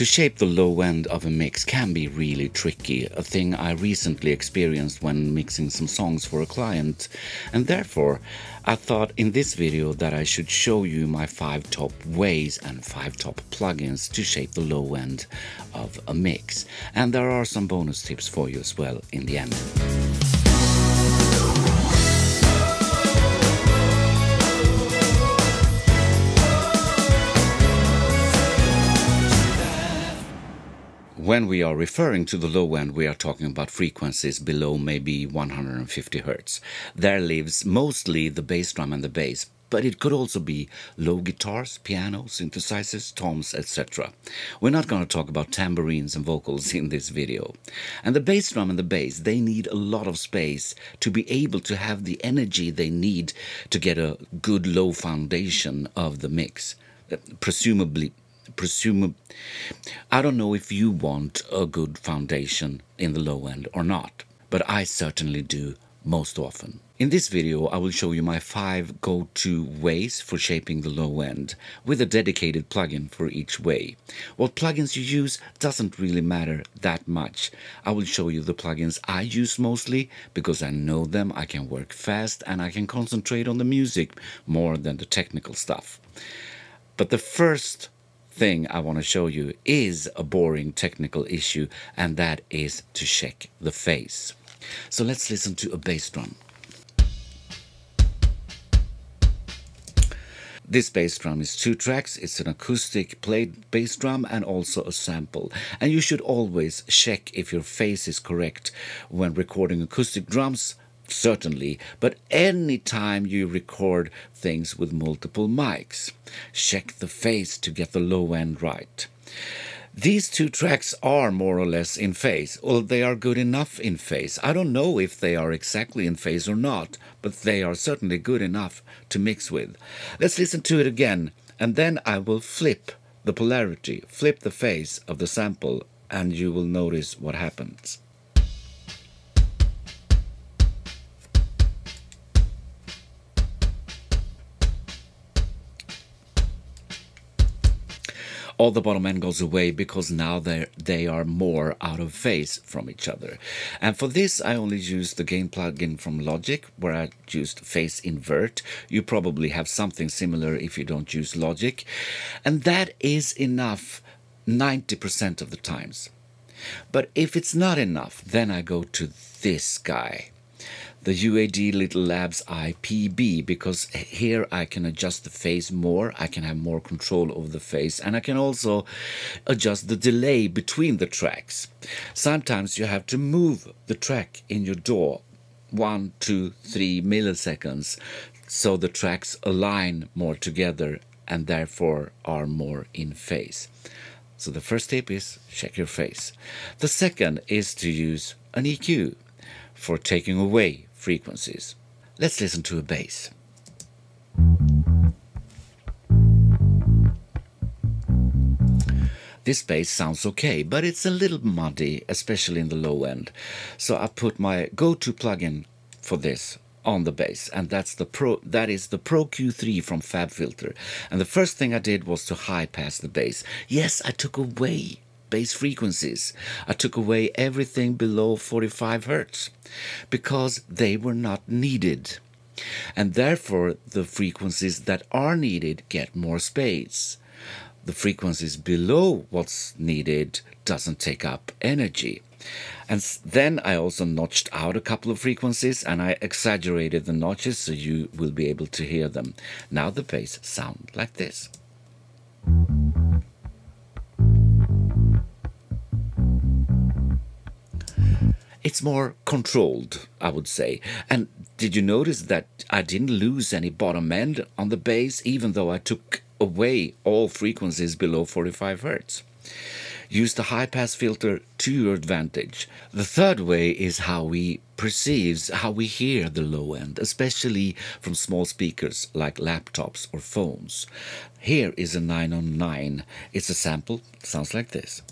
To shape the low end of a mix can be really tricky, a thing I recently experienced when mixing some songs for a client, and therefore I thought in this video that I should show you my 5 top ways and 5 top plugins to shape the low end of a mix, and there are some bonus tips for you as well in the end. When we are referring to the low end, we are talking about frequencies below maybe 150 Hz. There lives mostly the bass drum and the bass, but it could also be low guitars, piano, synthesizers, toms, etc. We're not going to talk about tambourines and vocals in this video. And the bass drum and the bass, they need a lot of space to be able to have the energy they need to get a good low foundation of the mix. Presumably presume I don't know if you want a good foundation in the low end or not, but I certainly do most often. In this video I will show you my 5 go-to ways for shaping the low end, with a dedicated plugin for each way. What plugins you use doesn't really matter that much. I will show you the plugins I use mostly, because I know them, I can work fast and I can concentrate on the music more than the technical stuff. But the first thing I want to show you is a boring technical issue, and that is to check the phase. So let's listen to a bass drum. This bass drum is two tracks. It's an acoustic played bass drum and also a sample. And you should always check if your phase is correct when recording acoustic drums certainly, but anytime you record things with multiple mics, check the phase to get the low end right. These two tracks are more or less in phase, or they are good enough in phase. I don't know if they are exactly in phase or not, but they are certainly good enough to mix with. Let's listen to it again, and then I will flip the polarity, flip the phase of the sample, and you will notice what happens. All the bottom end goes away because now they they are more out of phase from each other. And for this, I only used the gain plugin from Logic, where I used phase invert. You probably have something similar if you don't use Logic, and that is enough 90% of the times. But if it's not enough, then I go to this guy the UAD Little Labs IPB because here I can adjust the phase more, I can have more control over the phase, and I can also adjust the delay between the tracks. Sometimes you have to move the track in your DAW one, two, three milliseconds so the tracks align more together and therefore are more in phase. So the first tip is check your phase. The second is to use an EQ for taking away frequencies. Let's listen to a bass. This bass sounds okay, but it's a little muddy, especially in the low end. So I put my go-to plugin for this on the bass, and that's the Pro that is the Pro Q3 from FabFilter. And the first thing I did was to high pass the bass. Yes, I took away bass frequencies. I took away everything below 45 Hertz because they were not needed. And therefore, the frequencies that are needed get more space. The frequencies below what's needed doesn't take up energy. And then I also notched out a couple of frequencies and I exaggerated the notches so you will be able to hear them. Now the bass sound like this. It's more controlled, I would say. And did you notice that I didn't lose any bottom end on the bass, even though I took away all frequencies below 45 Hz? Use the high pass filter to your advantage. The third way is how we perceives, how we hear the low end, especially from small speakers like laptops or phones. Here is a 909. It's a sample, sounds like this.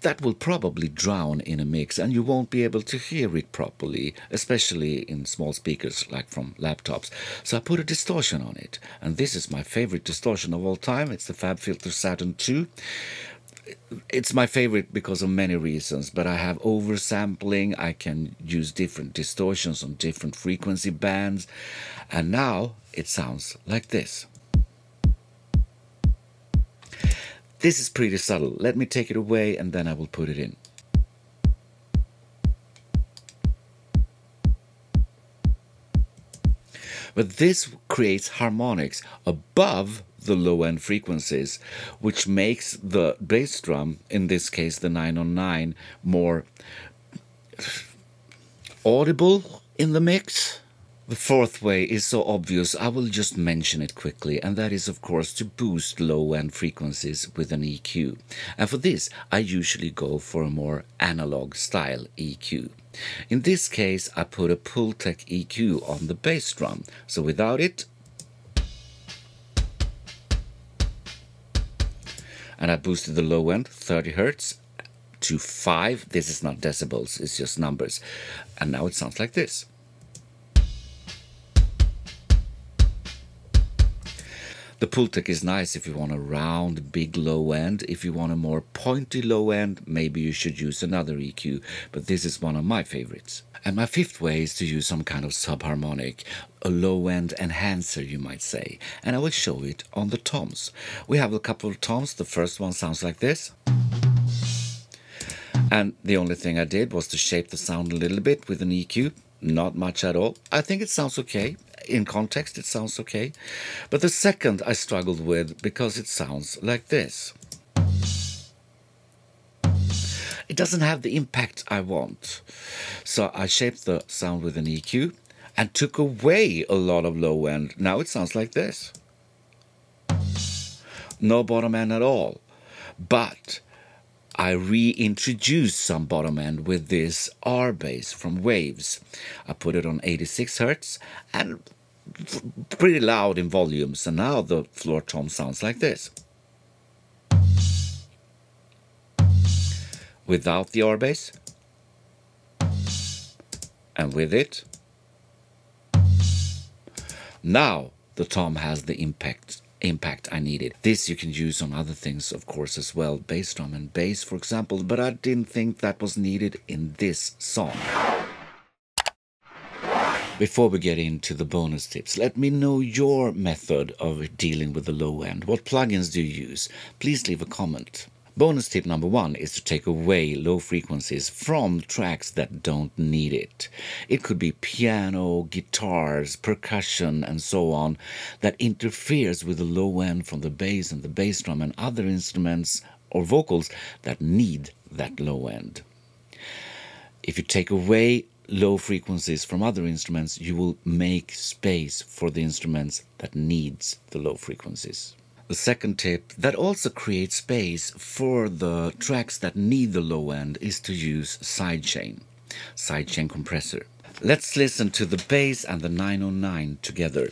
That will probably drown in a mix and you won't be able to hear it properly, especially in small speakers like from laptops. So I put a distortion on it, and this is my favorite distortion of all time. It's the FabFilter Saturn 2 it's my favorite because of many reasons, but I have oversampling, I can use different distortions on different frequency bands, and now it sounds like this. This is pretty subtle. Let me take it away and then I will put it in. But this creates harmonics above the low end frequencies, which makes the bass drum, in this case the 909, more audible in the mix. The fourth way is so obvious, I will just mention it quickly, and that is, of course, to boost low end frequencies with an EQ. And for this, I usually go for a more analog style EQ. In this case, I put a Pultec EQ on the bass drum, so without it, and I boosted the low end 30 hertz to 5. This is not decibels, it's just numbers. And now it sounds like this. The Pultec is nice if you want a round, big low end. If you want a more pointy low end, maybe you should use another EQ, but this is one of my favorites. And my fifth way is to use some kind of subharmonic, a low end enhancer, you might say. And I will show it on the toms. We have a couple of toms. The first one sounds like this. And the only thing I did was to shape the sound a little bit with an EQ. Not much at all. I think it sounds okay in context, it sounds okay. But the second I struggled with because it sounds like this. It doesn't have the impact I want. So I shaped the sound with an EQ and took away a lot of low end. Now it sounds like this. No bottom end at all. But I reintroduced some bottom end with this RBass from Waves. I put it on 86 hertz and pretty loud in volumes, and now the floor tom sounds like this. Without the RBass, and with it. Now the tom has the impact impact I needed. This you can use on other things, of course, as well, bass drum and bass, for example, but I didn't think that was needed in this song. Before we get into the bonus tips, let me know your method of dealing with the low end. What plugins do you use? Please leave a comment. Bonus tip number one is to take away low frequencies from tracks that don't need it. It could be piano, guitars, percussion, and so on that interferes with the low end from the bass and the bass drum and other instruments or vocals that need that low end. If you take away low frequencies from other instruments, you will make space for the instruments that needs the low frequencies. The second tip that also creates space for the tracks that need the low end is to use sidechain, sidechain compressor. Let's listen to the bass and the 909 together.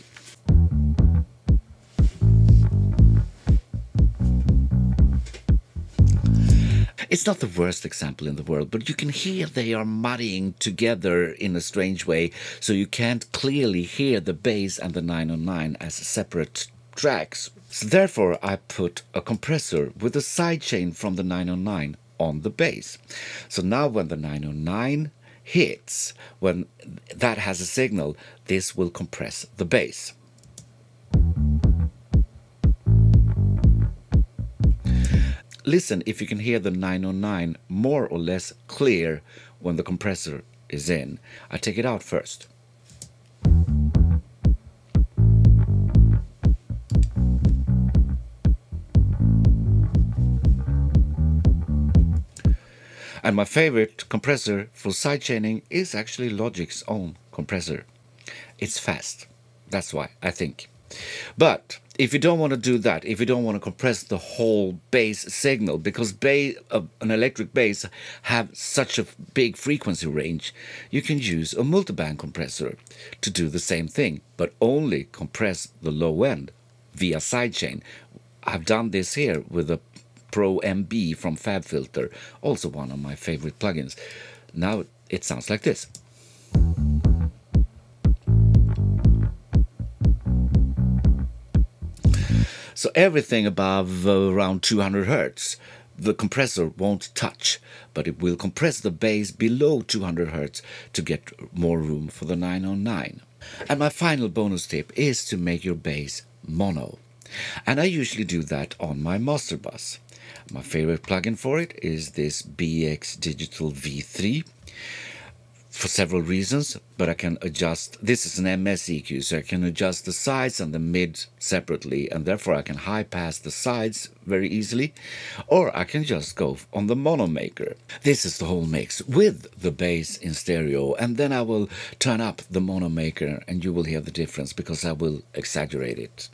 It's not the worst example in the world, but you can hear they are muddying together in a strange way, so you can't clearly hear the bass and the 909 as separate tracks. So therefore, I put a compressor with a sidechain from the 909 on the bass. So now when the 909 hits, when that has a signal, this will compress the bass. listen if you can hear the 909 more or less clear when the compressor is in. I take it out first. And my favorite compressor for sidechaining is actually Logic's own compressor. It's fast. That's why, I think. But if you don't want to do that, if you don't want to compress the whole bass signal, because bass, uh, an electric bass have such a big frequency range, you can use a multiband compressor to do the same thing, but only compress the low end via sidechain. I've done this here with a Pro MB from FabFilter, also one of my favorite plugins. Now it sounds like this. So everything above uh, around 200 hertz, the compressor won't touch, but it will compress the bass below 200 hertz to get more room for the 909. And my final bonus tip is to make your bass mono. And I usually do that on my master bus. My favorite plugin for it is this BX Digital V3 for several reasons, but I can adjust. This is an MS EQ, so I can adjust the sides and the mid separately, and therefore I can high pass the sides very easily, or I can just go on the mono maker. This is the whole mix with the bass in stereo, and then I will turn up the mono maker, and you will hear the difference because I will exaggerate it.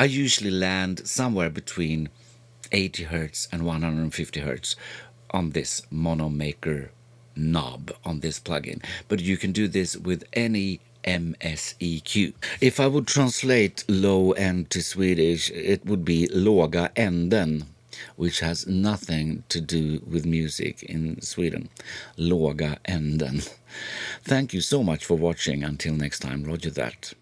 I usually land somewhere between 80 hertz and 150 hertz on this mono maker knob on this plugin but you can do this with any MSEQ. If I would translate low end to Swedish it would be låga änden which has nothing to do with music in Sweden. Låga änden. Thank you so much for watching. Until next time, Roger that.